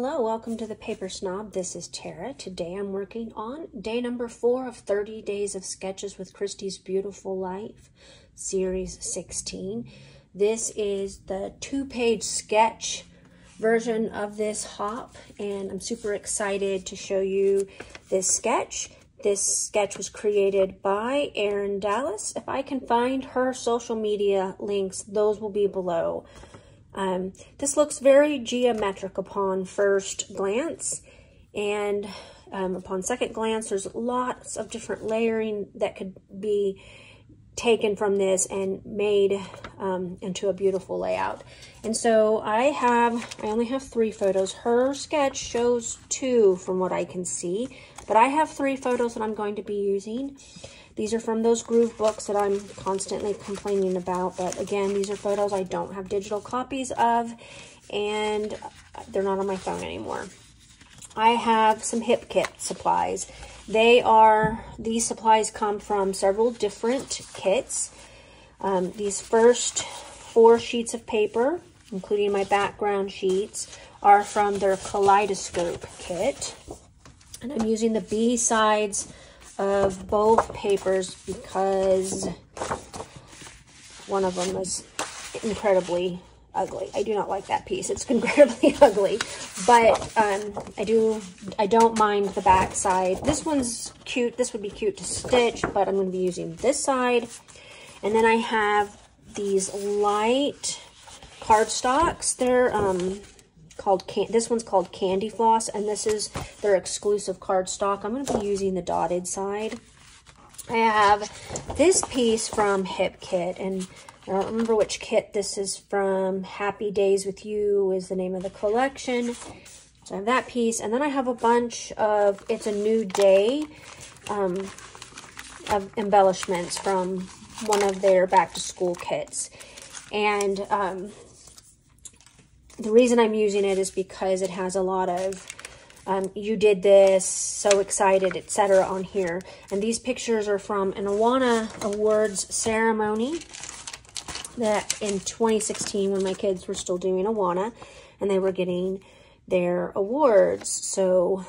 Hello, welcome to the Paper Snob. This is Tara. Today I'm working on day number four of 30 Days of Sketches with Christy's Beautiful Life, Series 16. This is the two-page sketch version of this hop, and I'm super excited to show you this sketch. This sketch was created by Erin Dallas. If I can find her social media links, those will be below. Um, this looks very geometric upon first glance, and um, upon second glance, there's lots of different layering that could be taken from this and made um, into a beautiful layout. And so I have, I only have three photos. Her sketch shows two from what I can see, but I have three photos that I'm going to be using. These are from those groove books that I'm constantly complaining about. But again, these are photos I don't have digital copies of and they're not on my phone anymore. I have some hip kit supplies. They are, these supplies come from several different kits. Um, these first four sheets of paper, including my background sheets, are from their Kaleidoscope kit. And I'm using the B-sides of both papers because one of them is incredibly ugly. I do not like that piece. It's incredibly ugly, but um, I do, I don't mind the back side. This one's cute. This would be cute to stitch, but I'm going to be using this side. And then I have these light cardstocks. They're um, called, can this one's called Candy Floss, and this is their exclusive cardstock. I'm going to be using the dotted side. I have this piece from Hip Kit, and I don't remember which kit this is from. Happy Days With You is the name of the collection. So I have that piece, and then I have a bunch of It's a New Day um, of embellishments from one of their back-to-school kits. And um, the reason I'm using it is because it has a lot of um, you did this, so excited, etc. on here. And these pictures are from an Awana Awards ceremony that in 2016 when my kids were still doing Awana and they were getting their awards. So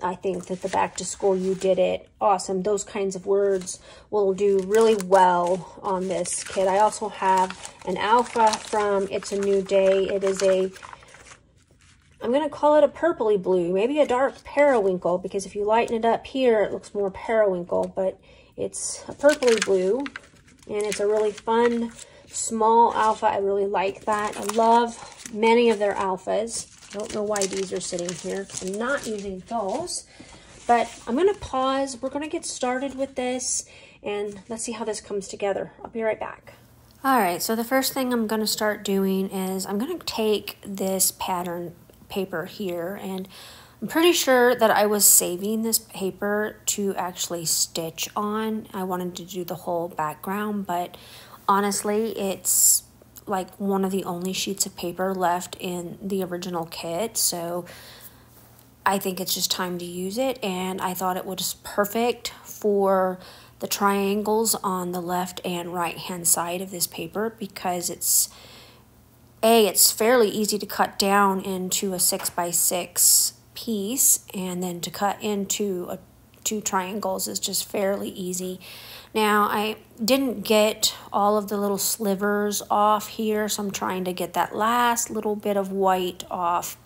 I think that the back to school, you did it awesome. Those kinds of words will do really well on this kit. I also have an alpha from It's a New Day. It is a, I'm going to call it a purpley blue, maybe a dark periwinkle, because if you lighten it up here, it looks more periwinkle, but it's a purpley blue, and it's a really fun, small alpha. I really like that. I love many of their alphas. Don't know why these are sitting here. I'm not using those. But I'm going to pause. We're going to get started with this. And let's see how this comes together. I'll be right back. All right, so the first thing I'm going to start doing is I'm going to take this pattern paper here and I'm pretty sure that I was saving this paper to actually stitch on. I wanted to do the whole background, but honestly, it's like one of the only sheets of paper left in the original kit. So I think it's just time to use it. And I thought it was perfect for the triangles on the left and right hand side of this paper because it's a it's fairly easy to cut down into a six by six piece and then to cut into a two triangles is just fairly easy now, I didn't get all of the little slivers off here, so I'm trying to get that last little bit of white off.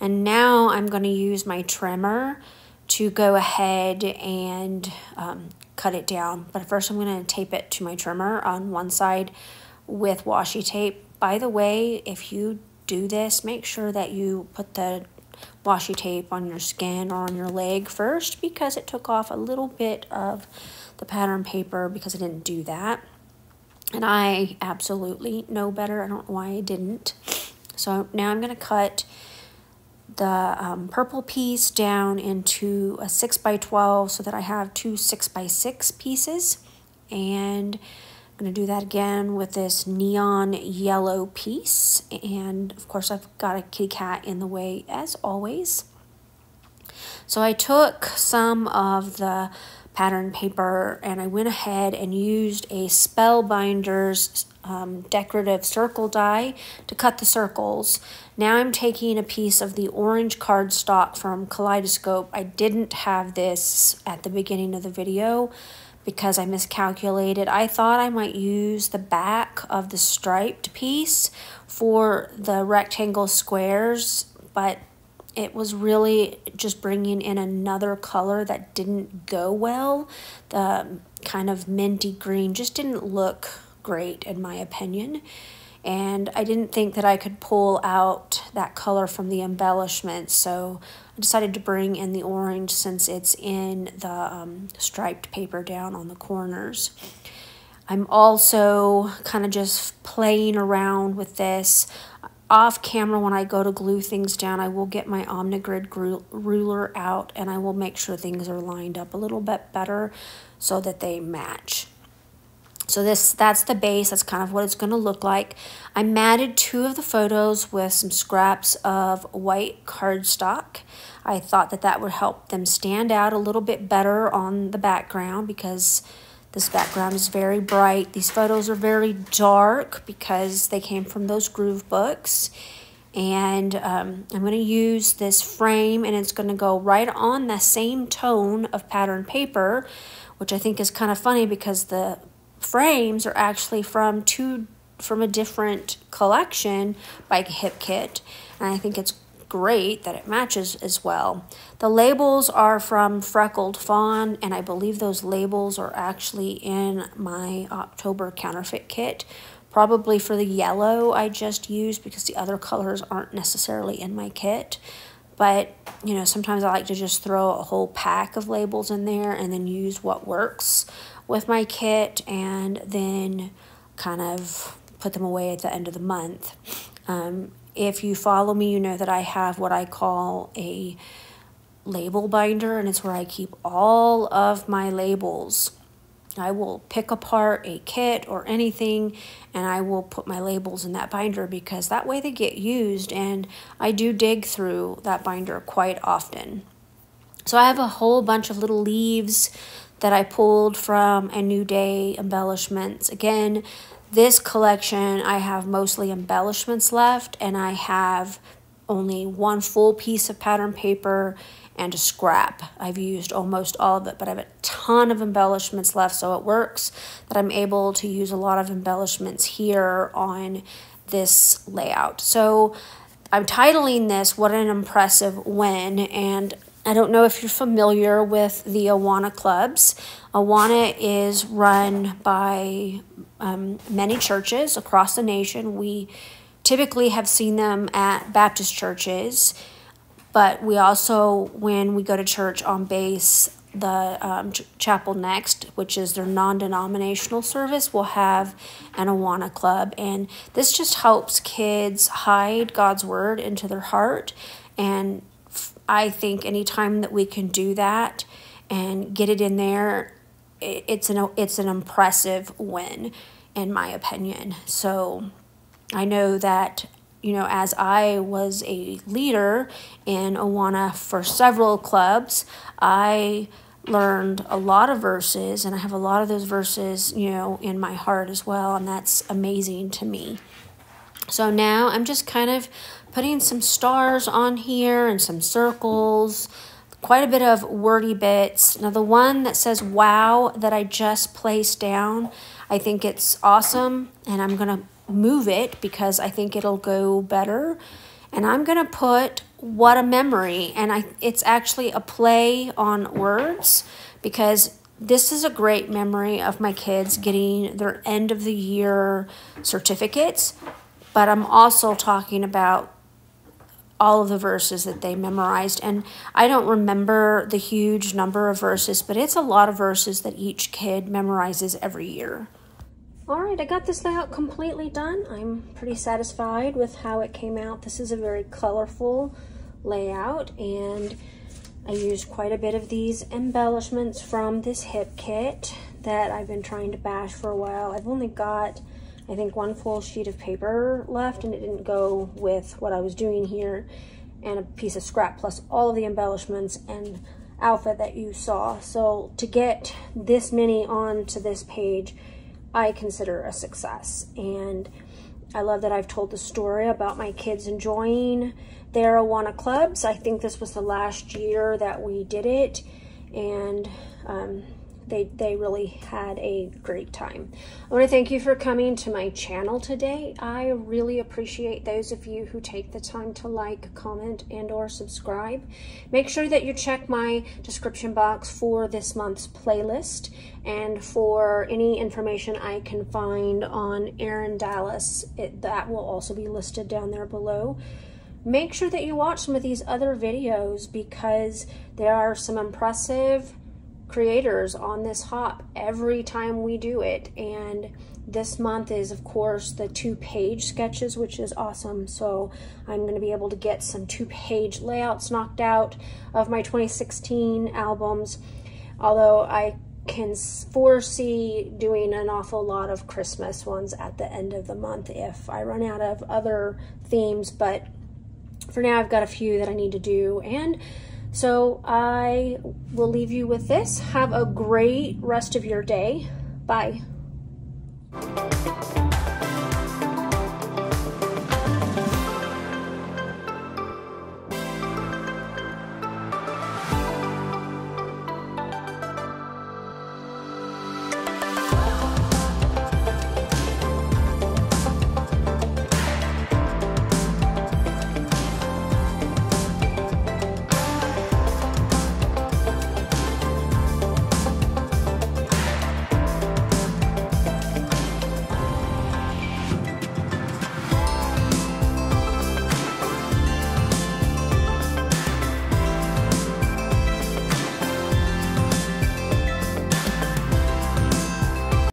And now I'm going to use my trimmer to go ahead and um, cut it down. But first I'm going to tape it to my trimmer on one side with washi tape. By the way, if you do this, make sure that you put the washi tape on your skin or on your leg first because it took off a little bit of the pattern paper because I didn't do that. And I absolutely know better. I don't know why I didn't. So now I'm going to cut the um, purple piece down into a 6 by 12 so that I have two 6 by 6 pieces. And I'm going to do that again with this neon yellow piece. And of course I've got a kitty cat in the way as always. So I took some of the pattern paper and I went ahead and used a Spellbinders um, decorative circle die to cut the circles. Now I'm taking a piece of the orange cardstock from Kaleidoscope. I didn't have this at the beginning of the video because I miscalculated. I thought I might use the back of the striped piece for the rectangle squares, but it was really just bringing in another color that didn't go well. The kind of minty green just didn't look great in my opinion. And I didn't think that I could pull out that color from the embellishment, so I decided to bring in the orange since it's in the um, striped paper down on the corners. I'm also kind of just playing around with this off camera when I go to glue things down, I will get my Omnigrid ruler out and I will make sure things are lined up a little bit better so that they match. So this that's the base, that's kind of what it's going to look like. I matted two of the photos with some scraps of white cardstock. I thought that that would help them stand out a little bit better on the background because this background is very bright. These photos are very dark because they came from those groove books. And um, I'm going to use this frame and it's going to go right on the same tone of pattern paper, which I think is kind of funny because the frames are actually from two from a different collection by Hip Kit. And I think it's great that it matches as well. The labels are from Freckled Fawn, and I believe those labels are actually in my October counterfeit kit. Probably for the yellow I just used because the other colors aren't necessarily in my kit. But, you know, sometimes I like to just throw a whole pack of labels in there and then use what works with my kit and then kind of put them away at the end of the month. Um, if you follow me, you know that I have what I call a label binder, and it's where I keep all of my labels. I will pick apart a kit or anything and I will put my labels in that binder because that way they get used and I do dig through that binder quite often. So I have a whole bunch of little leaves that I pulled from A New Day embellishments. Again, this collection, I have mostly embellishments left, and I have only one full piece of pattern paper and a scrap. I've used almost all of it, but I have a ton of embellishments left, so it works that I'm able to use a lot of embellishments here on this layout. So I'm titling this What an Impressive Win, and I don't know if you're familiar with the Awana clubs. Awana is run by um, many churches across the nation. We typically have seen them at Baptist churches, but we also, when we go to church on base, the um, ch Chapel Next, which is their non denominational service, will have an Awana club. And this just helps kids hide God's word into their heart and I think anytime that we can do that and get it in there, it's an it's an impressive win, in my opinion. So I know that you know as I was a leader in Awana for several clubs, I learned a lot of verses and I have a lot of those verses, you know, in my heart as well, and that's amazing to me. So now I'm just kind of putting some stars on here and some circles, quite a bit of wordy bits. Now the one that says wow that I just placed down, I think it's awesome and I'm going to move it because I think it'll go better. And I'm going to put what a memory and I it's actually a play on words because this is a great memory of my kids getting their end of the year certificates but I'm also talking about all of the verses that they memorized. And I don't remember the huge number of verses, but it's a lot of verses that each kid memorizes every year. All right, I got this layout completely done. I'm pretty satisfied with how it came out. This is a very colorful layout and I used quite a bit of these embellishments from this hip kit that I've been trying to bash for a while. I've only got I think one full sheet of paper left and it didn't go with what I was doing here and a piece of scrap plus all of the embellishments and outfit that you saw. So to get this many onto this page, I consider a success. And I love that I've told the story about my kids enjoying their Awana clubs. I think this was the last year that we did it. And um, they, they really had a great time. I want to thank you for coming to my channel today. I really appreciate those of you who take the time to like, comment, and or subscribe. Make sure that you check my description box for this month's playlist and for any information I can find on Erin Dallas. It, that will also be listed down there below make sure that you watch some of these other videos because there are some impressive creators on this hop every time we do it. And this month is, of course, the two-page sketches, which is awesome. So I'm going to be able to get some two-page layouts knocked out of my 2016 albums. Although I can foresee doing an awful lot of Christmas ones at the end of the month if I run out of other themes. But for now, I've got a few that I need to do. And so I will leave you with this. Have a great rest of your day. Bye.